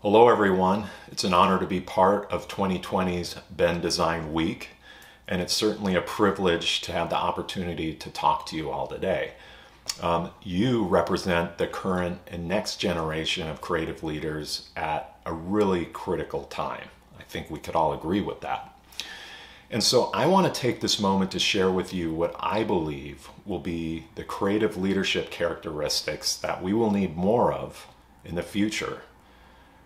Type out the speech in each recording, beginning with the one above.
Hello, everyone. It's an honor to be part of 2020's Bend Design Week, and it's certainly a privilege to have the opportunity to talk to you all today. Um, you represent the current and next generation of creative leaders at a really critical time. I think we could all agree with that. And so I want to take this moment to share with you what I believe will be the creative leadership characteristics that we will need more of in the future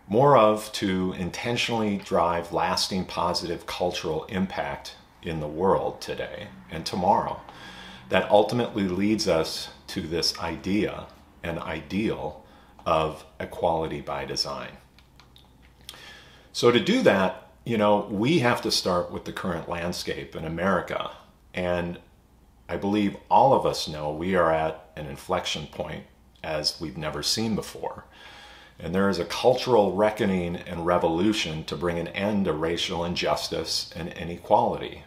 more of to intentionally drive lasting positive cultural impact in the world today and tomorrow that ultimately leads us to this idea and ideal of equality by design. So, to do that, you know, we have to start with the current landscape in America. And I believe all of us know we are at an inflection point as we've never seen before. And there is a cultural reckoning and revolution to bring an end to racial injustice and inequality.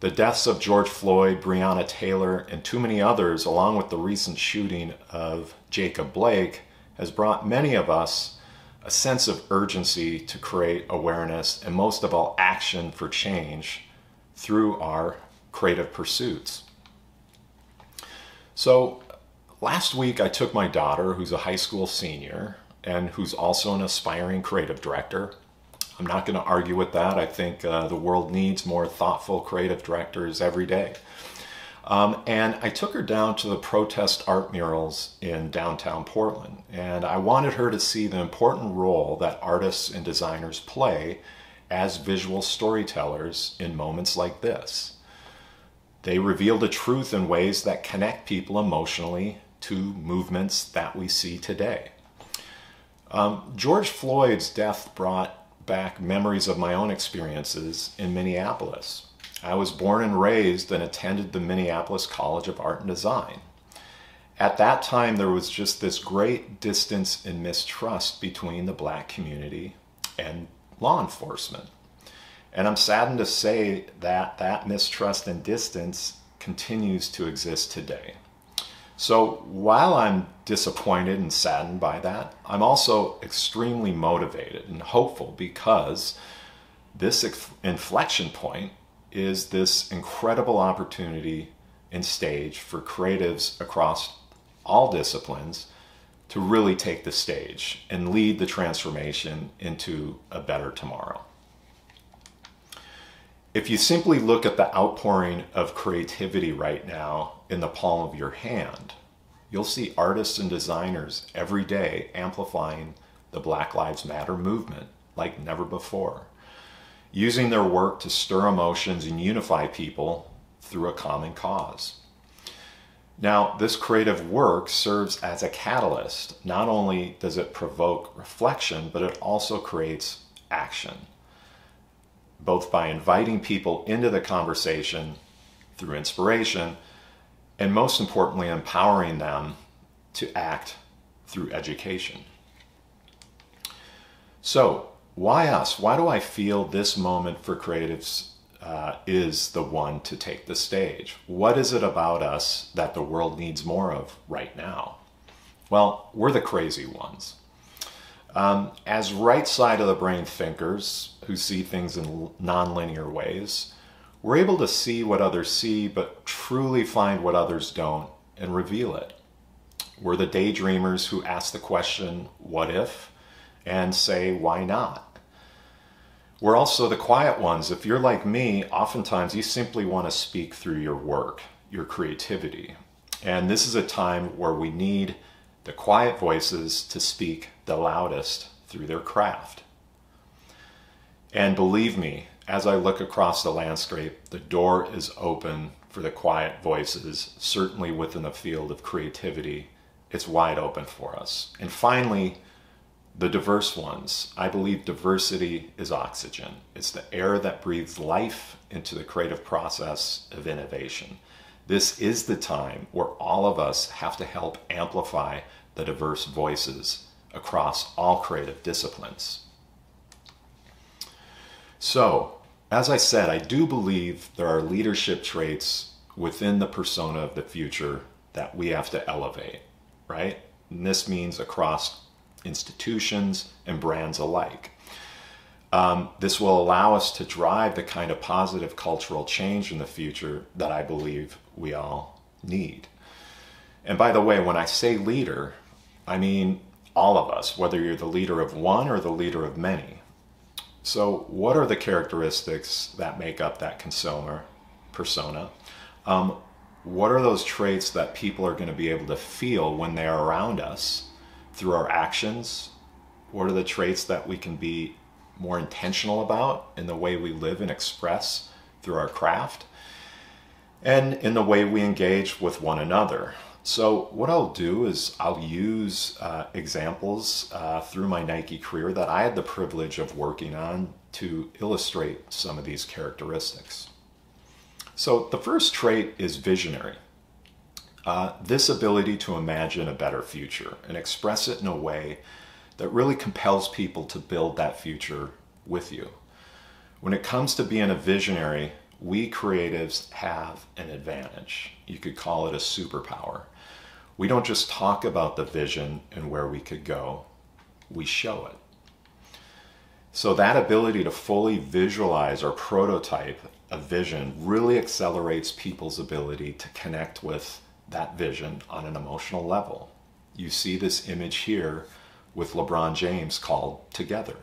The deaths of George Floyd, Breonna Taylor, and too many others, along with the recent shooting of Jacob Blake, has brought many of us a sense of urgency to create awareness and, most of all, action for change through our creative pursuits. So, Last week, I took my daughter, who's a high school senior and who's also an aspiring creative director. I'm not going to argue with that. I think uh, the world needs more thoughtful creative directors every day. Um, and I took her down to the protest art murals in downtown Portland. And I wanted her to see the important role that artists and designers play as visual storytellers in moments like this. They reveal the truth in ways that connect people emotionally to movements that we see today. Um, George Floyd's death brought back memories of my own experiences in Minneapolis. I was born and raised and attended the Minneapolis College of Art and Design. At that time, there was just this great distance and mistrust between the black community and law enforcement. And I'm saddened to say that that mistrust and distance continues to exist today. So while I'm disappointed and saddened by that, I'm also extremely motivated and hopeful because this inflection point is this incredible opportunity and stage for creatives across all disciplines to really take the stage and lead the transformation into a better tomorrow. If you simply look at the outpouring of creativity right now in the palm of your hand, you'll see artists and designers every day amplifying the Black Lives Matter movement like never before, using their work to stir emotions and unify people through a common cause. Now, this creative work serves as a catalyst. Not only does it provoke reflection, but it also creates action both by inviting people into the conversation through inspiration, and most importantly, empowering them to act through education. So, why us? Why do I feel this moment for creatives uh, is the one to take the stage? What is it about us that the world needs more of right now? Well, we're the crazy ones. Um, as right side of the brain thinkers who see things in nonlinear ways, we're able to see what others see, but truly find what others don't and reveal it. We're the daydreamers who ask the question, what if? and say, why not? We're also the quiet ones. If you're like me, oftentimes you simply want to speak through your work, your creativity. And this is a time where we need the quiet voices to speak the loudest through their craft. And believe me, as I look across the landscape, the door is open for the quiet voices, certainly within the field of creativity. It's wide open for us. And finally, the diverse ones. I believe diversity is oxygen. It's the air that breathes life into the creative process of innovation. This is the time where all of us have to help amplify the diverse voices across all creative disciplines. So, as I said, I do believe there are leadership traits within the persona of the future that we have to elevate, right? And this means across institutions, and brands alike. Um, this will allow us to drive the kind of positive cultural change in the future that I believe we all need. And by the way, when I say leader, I mean all of us, whether you're the leader of one or the leader of many. So, what are the characteristics that make up that consumer persona? Um, what are those traits that people are going to be able to feel when they're around us through our actions? What are the traits that we can be more intentional about in the way we live and express through our craft? And in the way we engage with one another. So, what I'll do is I'll use uh, examples uh, through my Nike career that I had the privilege of working on to illustrate some of these characteristics. So, the first trait is visionary. Uh, this ability to imagine a better future and express it in a way that really compels people to build that future with you. When it comes to being a visionary, we creatives have an advantage. You could call it a superpower. We don't just talk about the vision and where we could go, we show it. So, that ability to fully visualize or prototype a vision really accelerates people's ability to connect with that vision on an emotional level. You see this image here with LeBron James called Together,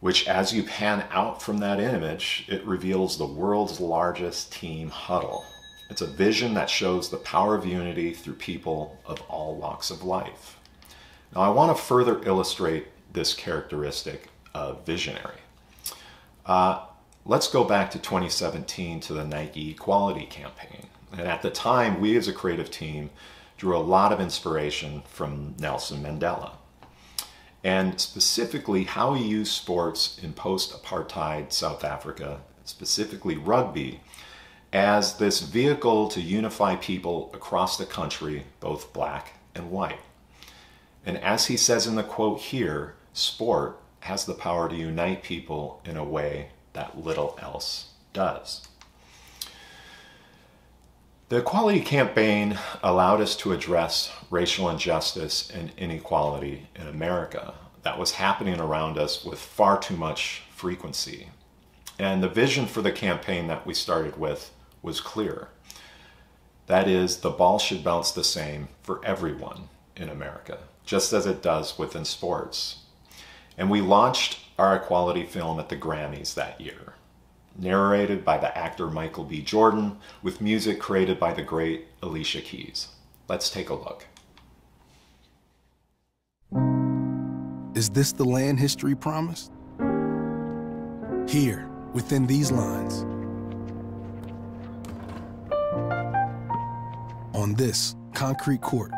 which, as you pan out from that image, it reveals the world's largest team huddle. It's a vision that shows the power of unity through people of all walks of life. Now, I want to further illustrate this characteristic of visionary. Uh, let's go back to 2017 to the Nike Equality campaign. And at the time, we as a creative team drew a lot of inspiration from Nelson Mandela. And specifically, how he used sports in post apartheid South Africa, specifically rugby, as this vehicle to unify people across the country, both black and white. And as he says in the quote here, sport has the power to unite people in a way that little else does. The Equality Campaign allowed us to address racial injustice and inequality in America that was happening around us with far too much frequency. And the vision for the campaign that we started with was clear. That is, the ball should bounce the same for everyone in America, just as it does within sports. And we launched our equality film at the Grammys that year, narrated by the actor Michael B. Jordan, with music created by the great Alicia Keys. Let's take a look. Is this the land history promised? Here, within these lines, on this concrete court,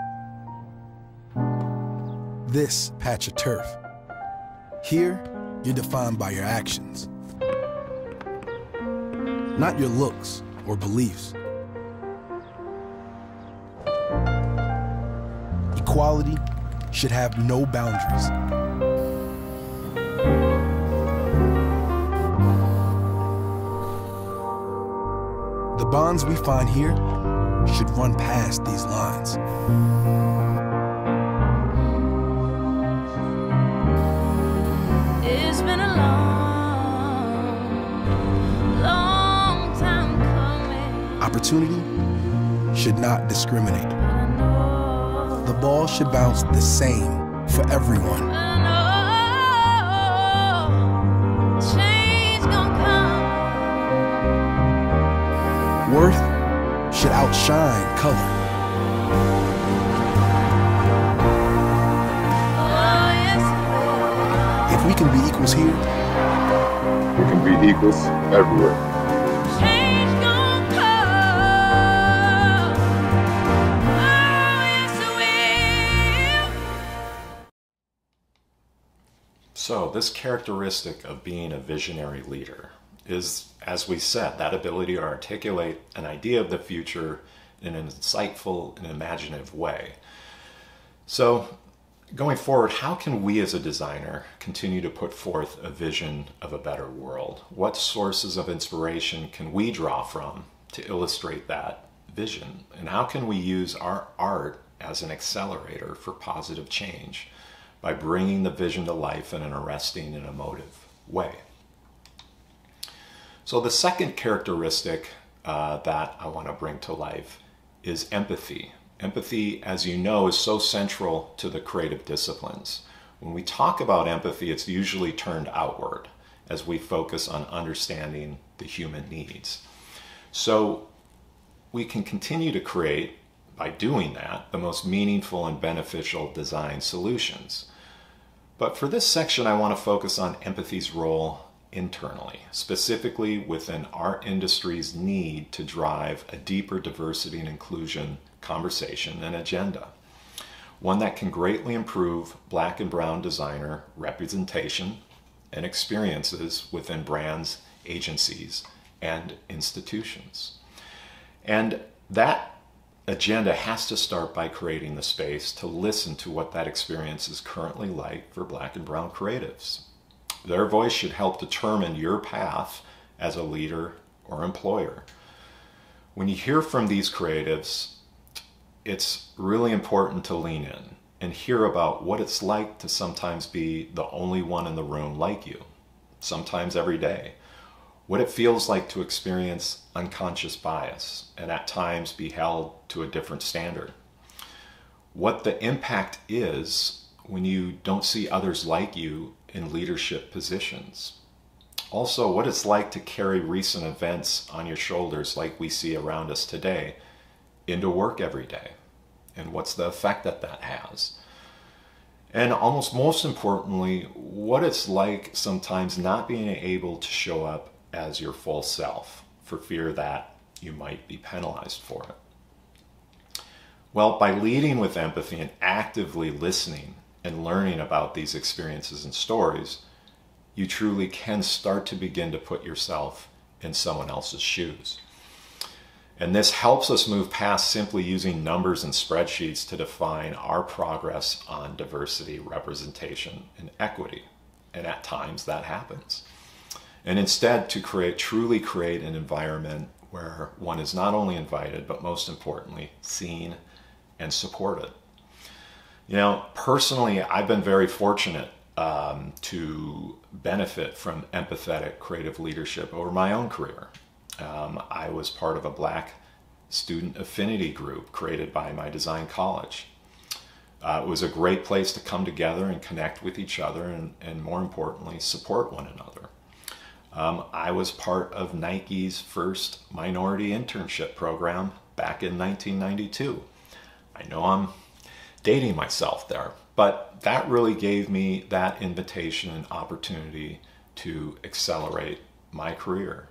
this patch of turf. Here, you're defined by your actions, not your looks or beliefs. Equality should have no boundaries. The bonds we find here should run past these lines. It's been a long, long time coming. Opportunity should not discriminate. The ball should bounce the same for everyone. Should outshine color. Oh, yes, it If we can be equals here, We can be equals everywhere. Change gonna come. Oh, yes, it will. So, this characteristic of being a visionary leader is, as we said, that ability to articulate an idea of the future in an insightful and imaginative way. So, going forward, how can we as a designer continue to put forth a vision of a better world? What sources of inspiration can we draw from to illustrate that vision? And how can we use our art as an accelerator for positive change? by bringing the vision to life in an arresting and emotive way. So, the second characteristic uh, that I want to bring to life is empathy. Empathy, as you know, is so central to the creative disciplines. When we talk about empathy, it's usually turned outward as we focus on understanding the human needs. So, we can continue to create, by doing that, the most meaningful and beneficial design solutions. But for this section, I want to focus on empathy's role internally, specifically within our industry's need to drive a deeper diversity and inclusion conversation and agenda. One that can greatly improve black and brown designer representation and experiences within brands, agencies, and institutions. And that agenda has to start by creating the space to listen to what that experience is currently like for black and brown creatives. Their voice should help determine your path as a leader or employer. When you hear from these creatives, it's really important to lean in and hear about what it's like to sometimes be the only one in the room like you, sometimes every day. What it feels like to experience unconscious bias and at times be held to a different standard. What the impact is when you don't see others like you in leadership positions. Also, what it's like to carry recent events on your shoulders, like we see around us today, into work every day, and what's the effect that that has. And almost most importantly, what it's like sometimes not being able to show up as your full self for fear that you might be penalized for it. Well, by leading with empathy and actively listening and learning about these experiences and stories, you truly can start to begin to put yourself in someone else's shoes. And this helps us move past simply using numbers and spreadsheets to define our progress on diversity, representation, and equity. And at times that happens. And instead, to create, truly create an environment where one is not only invited, but most importantly, seen and supported. You know, personally, I've been very fortunate um, to benefit from empathetic creative leadership over my own career. Um, I was part of a black student affinity group created by my design college. Uh, it was a great place to come together and connect with each other and, and more importantly, support one another. Um, I was part of Nike's first minority internship program back in 1992. I know I'm dating myself there, but that really gave me that invitation and opportunity to accelerate my career.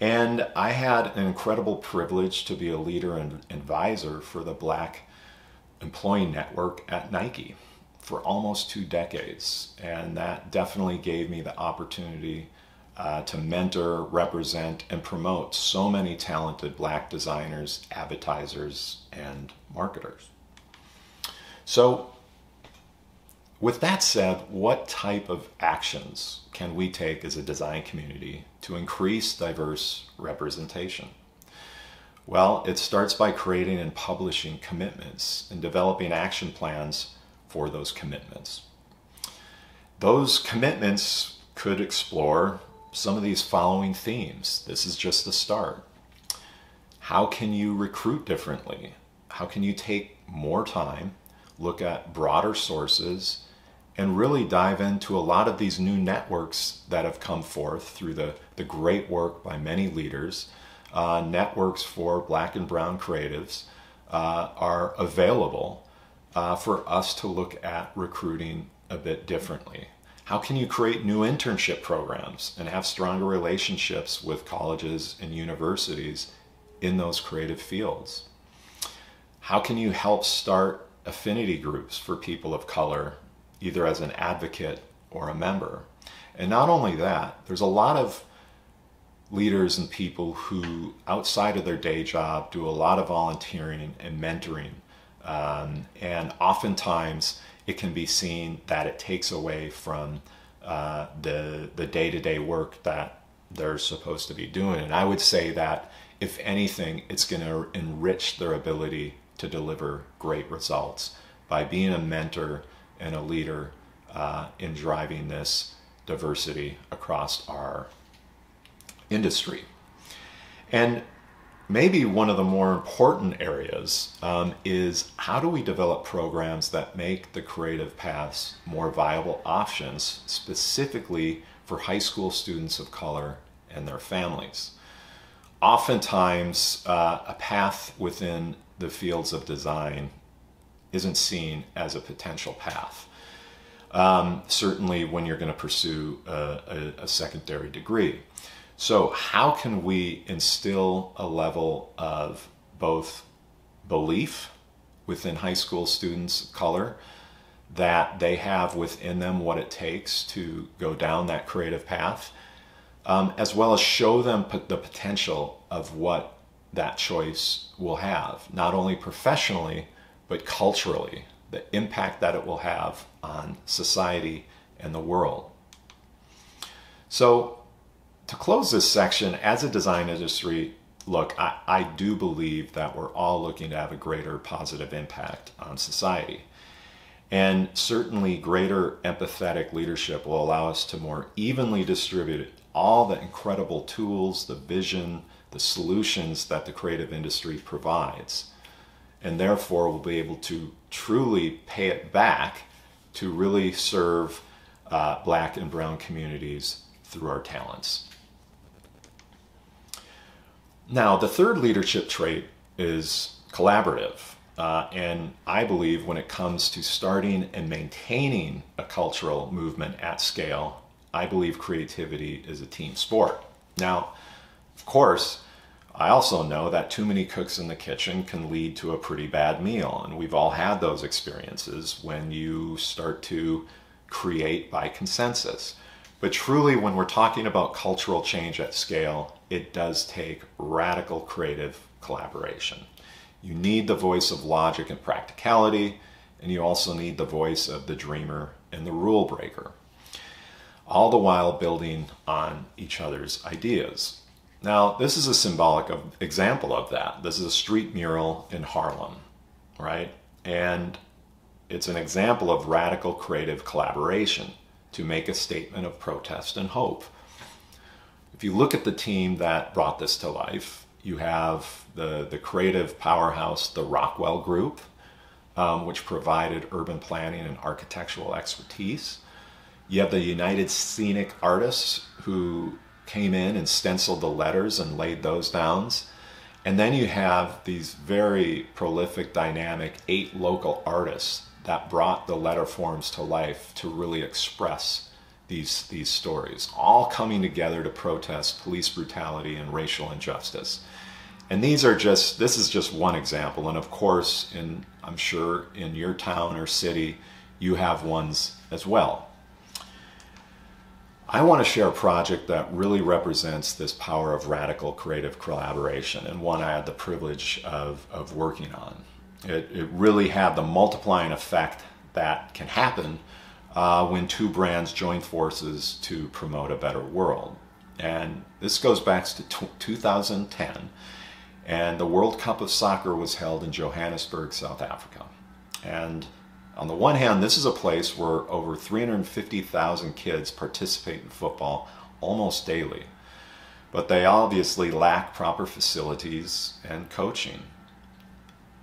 And I had an incredible privilege to be a leader and advisor for the Black Employee Network at Nike for almost two decades. And that definitely gave me the opportunity uh, to mentor, represent, and promote so many talented black designers, advertisers, and marketers. So, with that said, what type of actions can we take as a design community to increase diverse representation? Well, it starts by creating and publishing commitments and developing action plans for those commitments. Those commitments could explore some of these following themes. This is just the start. How can you recruit differently? How can you take more time, look at broader sources, and really dive into a lot of these new networks that have come forth through the, the great work by many leaders. Uh, networks for black and brown creatives uh, are available uh, for us to look at recruiting a bit differently. How can you create new internship programs and have stronger relationships with colleges and universities in those creative fields? How can you help start affinity groups for people of color either as an advocate or a member. And not only that, there's a lot of leaders and people who, outside of their day job, do a lot of volunteering and mentoring. Um, and oftentimes it can be seen that it takes away from uh, the, the day-to-day work that they're supposed to be doing. And I would say that if anything, it's going to enrich their ability to deliver great results by being a mentor and a leader uh, in driving this diversity across our industry. And maybe one of the more important areas um, is how do we develop programs that make the creative paths more viable options, specifically for high school students of color and their families. Oftentimes, uh, a path within the fields of design isn't seen as a potential path. Um, certainly, when you're going to pursue a, a, a secondary degree. So, how can we instill a level of both belief within high school students of color that they have within them what it takes to go down that creative path, um, as well as show them the potential of what that choice will have, not only professionally, but culturally, the impact that it will have on society and the world. So, to close this section, as a design industry, look, I, I do believe that we're all looking to have a greater positive impact on society. And certainly, greater empathetic leadership will allow us to more evenly distribute all the incredible tools, the vision, the solutions that the creative industry provides. And therefore, we'll be able to truly pay it back to really serve uh, black and brown communities through our talents. Now, the third leadership trait is collaborative. Uh, and I believe when it comes to starting and maintaining a cultural movement at scale, I believe creativity is a team sport. Now, of course, I also know that too many cooks in the kitchen can lead to a pretty bad meal. And we've all had those experiences when you start to create by consensus. But truly, when we're talking about cultural change at scale, it does take radical creative collaboration. You need the voice of logic and practicality, and you also need the voice of the dreamer and the rule breaker, all the while building on each other's ideas. Now, this is a symbolic of, example of that. This is a street mural in Harlem, right? And it's an example of radical creative collaboration to make a statement of protest and hope. If you look at the team that brought this to life, you have the, the creative powerhouse, the Rockwell Group, um, which provided urban planning and architectural expertise. You have the United Scenic Artists who came in and stenciled the letters and laid those down. And then you have these very prolific, dynamic eight local artists that brought the letter forms to life to really express these, these stories, all coming together to protest police brutality and racial injustice. And these are just, this is just one example. And of course, in, I'm sure in your town or city, you have ones as well. I want to share a project that really represents this power of radical creative collaboration and one I had the privilege of, of working on. It, it really had the multiplying effect that can happen uh, when two brands join forces to promote a better world. And this goes back to t- 2010, and the World Cup of Soccer was held in Johannesburg, South Africa. And on the one hand, this is a place where over 350,000 kids participate in football almost daily, but they obviously lack proper facilities and coaching.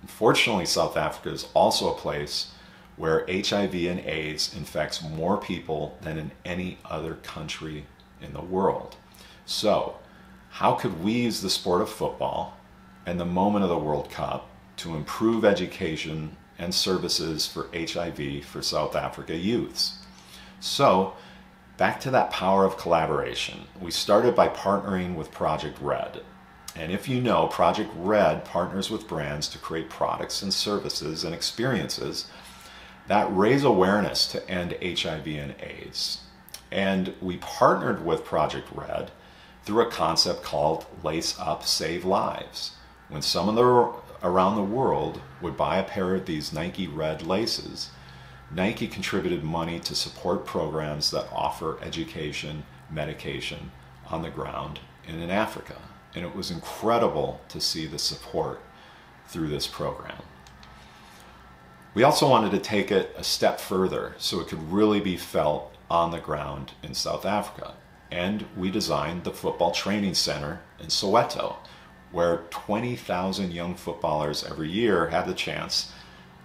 Unfortunately, South Africa is also a place where HIV and AIDS infects more people than in any other country in the world. So, how could we use the sport of football and the moment of the World Cup to improve education and services for HIV for South Africa youths? So, back to that power of collaboration. We started by partnering with Project Red. And if you know, Project Red partners with brands to create products and services and experiences that raise awareness to end HIV and AIDS. And we partnered with Project Red through a concept called Lace Up Save Lives. When someone around the world would buy a pair of these Nike Red laces, Nike contributed money to support programs that offer education, medication on the ground and in Africa. And it was incredible to see the support through this program. We also wanted to take it a step further so it could really be felt on the ground in South Africa. And we designed the Football Training Center in Soweto, where 20,000 young footballers every year have the chance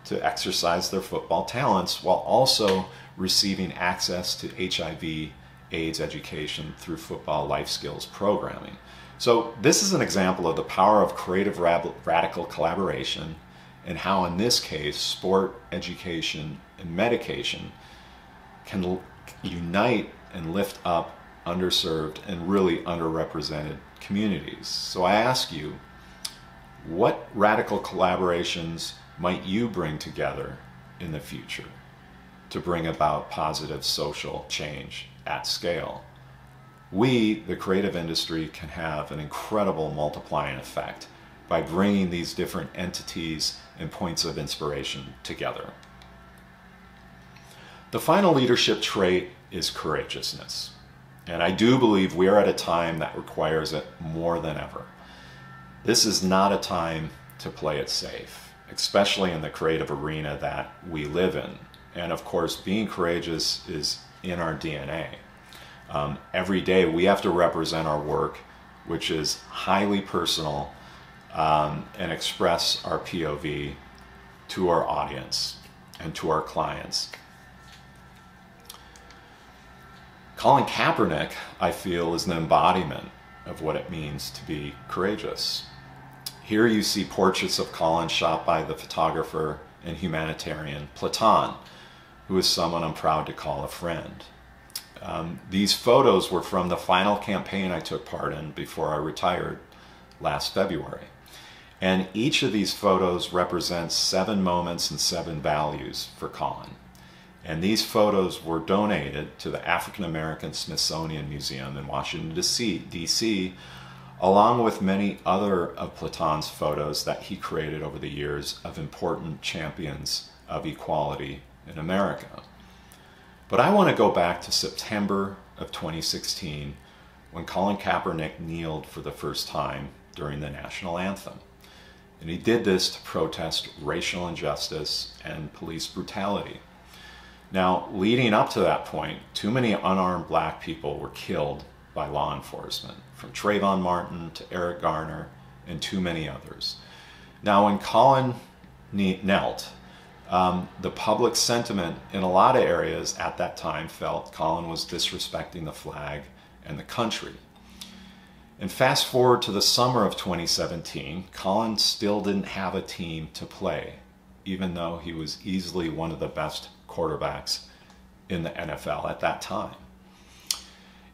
to exercise their football talents while also receiving access to HIV AIDS education through football life skills programming. So, this is an example of the power of creative radical collaboration and how, in this case, sport, education, and medication can unite and lift up underserved and really underrepresented communities. So, I ask you, what radical collaborations might you bring together in the future to bring about positive social change at scale? We, the creative industry, can have an incredible multiplying effect by bringing these different entities and points of inspiration together. The final leadership trait is courageousness. And I do believe we are at a time that requires it more than ever. This is not a time to play it safe, especially in the creative arena that we live in. And of course, being courageous is in our DNA. Um, every day we have to represent our work, which is highly personal, um, and express our POV to our audience and to our clients. Colin Kaepernick, I feel, is an embodiment of what it means to be courageous. Here you see portraits of Colin shot by the photographer and humanitarian Platon, who is someone I'm proud to call a friend. Um, these photos were from the final campaign I took part in before I retired last February. And each of these photos represents seven moments and seven values for Colin. And these photos were donated to the African American Smithsonian Museum in Washington, D.C., along with many other of Platon's photos that he created over the years of important champions of equality in America. But I want to go back to September of 2016 when Colin Kaepernick kneeled for the first time during the national anthem. And he did this to protest racial injustice and police brutality. Now, leading up to that point, too many unarmed black people were killed by law enforcement, from Trayvon Martin to Eric Garner and too many others. Now, when Colin knelt, um, the public sentiment in a lot of areas at that time felt Colin was disrespecting the flag and the country. And fast forward to the summer of 2017, Colin still didn't have a team to play, even though he was easily one of the best quarterbacks in the NFL at that time.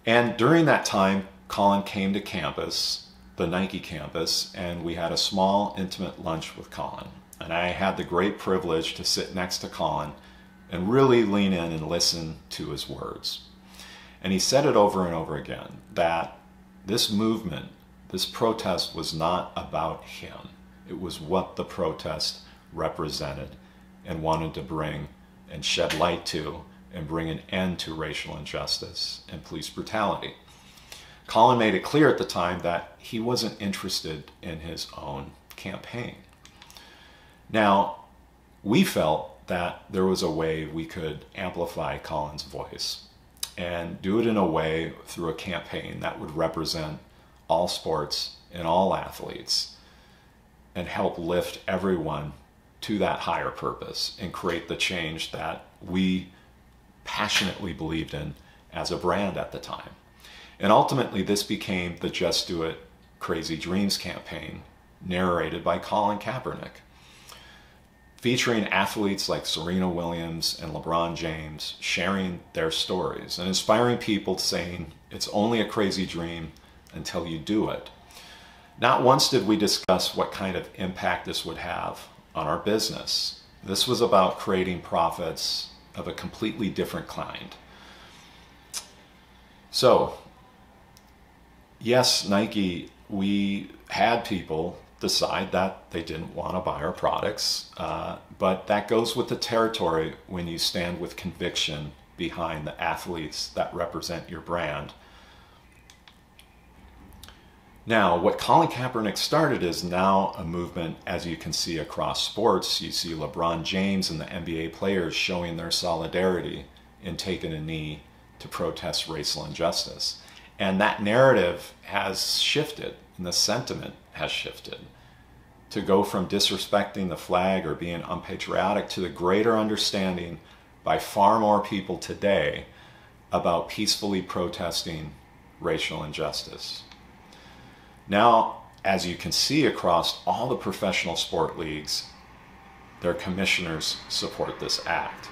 And during that time, Colin came to campus, the Nike campus, and we had a small, intimate lunch with Colin. And I had the great privilege to sit next to Colin and really lean in and listen to his words. And he said it over and over again that this movement, this protest was not about him. It was what the protest represented and wanted to bring and shed light to and bring an end to racial injustice and police brutality. Colin made it clear at the time that he wasn't interested in his own campaign. Now, we felt that there was a way we could amplify Colin's voice and do it in a way through a campaign that would represent all sports and all athletes and help lift everyone to that higher purpose and create the change that we passionately believed in as a brand at the time. And ultimately, this became the Just Do It Crazy Dreams campaign, narrated by Colin Kaepernick, featuring athletes like Serena Williams and LeBron James sharing their stories and inspiring people saying, It's only a crazy dream until you do it. Not once did we discuss what kind of impact this would have on our business. This was about creating profits of a completely different kind. So, yes, Nike, we had people decide that they didn't want to buy our products, uh, but that goes with the territory when you stand with conviction behind the athletes that represent your brand. Now, what Colin Kaepernick started is now a movement, as you can see across sports. You see LeBron James and the NBA players showing their solidarity in taking a knee to protest racial injustice. And that narrative has shifted, and the sentiment has shifted to go from disrespecting the flag or being unpatriotic to the greater understanding by far more people today about peacefully protesting racial injustice. Now, as you can see across all the professional sport leagues, their commissioners support this act.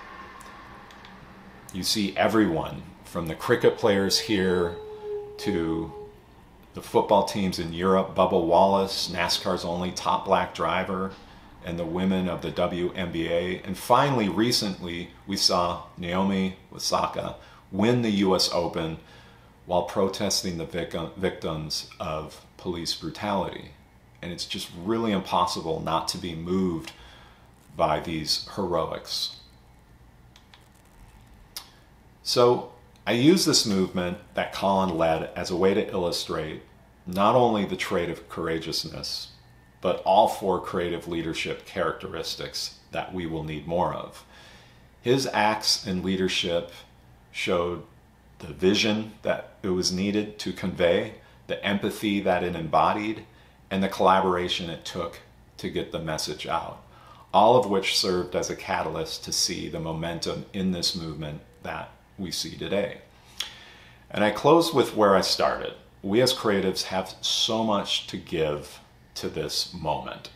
You see everyone from the cricket players here to the football teams in Europe, Bubba Wallace, NASCAR's only top black driver, and the women of the WNBA. And finally, recently, we saw Naomi Osaka win the US Open while protesting the victim, victims of police brutality. And it's just really impossible not to be moved by these heroics. So I use this movement that Colin led as a way to illustrate not only the trait of courageousness, but all four creative leadership characteristics that we will need more of. His acts and leadership showed the vision that it was needed to convey, the empathy that it embodied, and the collaboration it took to get the message out. All of which served as a catalyst to see the momentum in this movement that we see today. And I close with where I started. We as creatives have so much to give to this moment,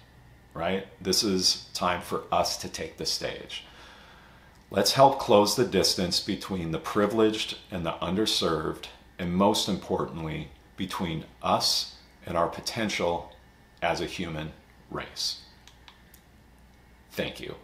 right? This is time for us to take the stage. Let's help close the distance between the privileged and the underserved, and most importantly, between us and our potential as a human race. Thank you.